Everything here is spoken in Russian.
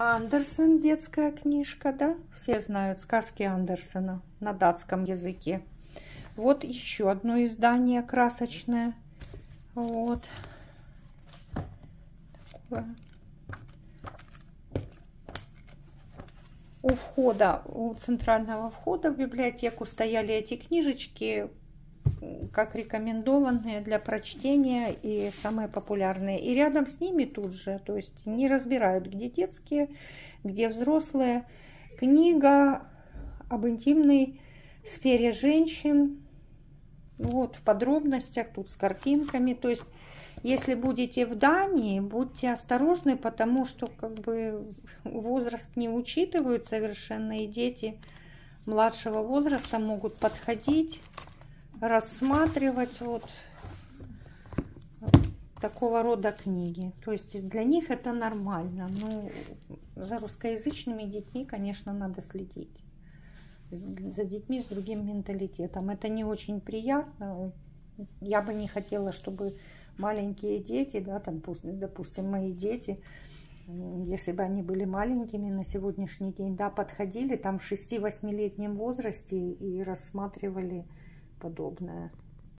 Андерсон, детская книжка, да? Все знают сказки Андерсона на датском языке. Вот еще одно издание красочное. Вот. Такое. У входа, у центрального входа в библиотеку стояли эти книжечки как рекомендованные для прочтения и самые популярные. И рядом с ними тут же, то есть не разбирают, где детские, где взрослые. Книга об интимной сфере женщин, вот в подробностях, тут с картинками. То есть, если будете в Дании, будьте осторожны, потому что как бы возраст не учитывают совершенно, и дети младшего возраста могут подходить рассматривать вот такого рода книги. То есть для них это нормально. Но за русскоязычными детьми, конечно, надо следить. За детьми с другим менталитетом. Это не очень приятно. Я бы не хотела, чтобы маленькие дети, да, там, допустим, мои дети, если бы они были маленькими на сегодняшний день, да, подходили там в 6-8-летнем возрасте и рассматривали подобное.